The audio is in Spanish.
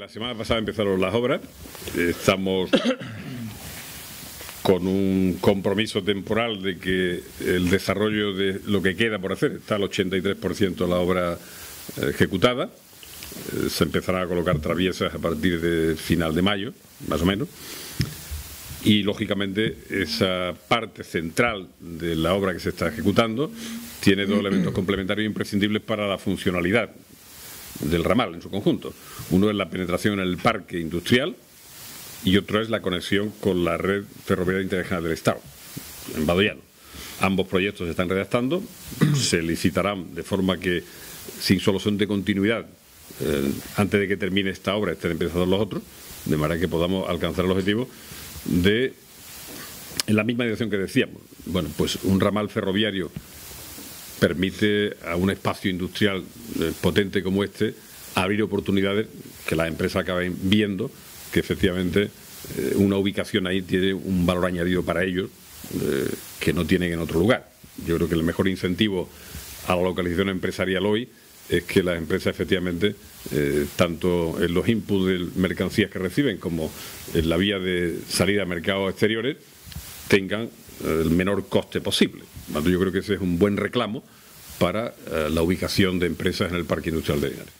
La semana pasada empezaron las obras. Estamos con un compromiso temporal de que el desarrollo de lo que queda por hacer está al 83% de la obra eh, ejecutada. Eh, se empezará a colocar traviesas a partir de final de mayo, más o menos. Y lógicamente esa parte central de la obra que se está ejecutando tiene dos elementos complementarios imprescindibles para la funcionalidad del ramal en su conjunto. Uno es la penetración en el parque industrial y otro es la conexión con la red ferroviaria internacional del Estado, en Badoyano. Ambos proyectos se están redactando, se licitarán de forma que, sin solución de continuidad, eh, antes de que termine esta obra estén empezados los otros, de manera que podamos alcanzar el objetivo de, en la misma dirección que decíamos, bueno, pues un ramal ferroviario permite a un espacio industrial eh, potente como este abrir oportunidades que las empresas acaben viendo que efectivamente eh, una ubicación ahí tiene un valor añadido para ellos eh, que no tienen en otro lugar. Yo creo que el mejor incentivo a la localización empresarial hoy es que las empresas efectivamente, tanto en los inputs de mercancías que reciben como en la vía de salida a mercados exteriores, tengan el menor coste posible. Yo creo que ese es un buen reclamo para eh, la ubicación de empresas en el Parque Industrial de Linares.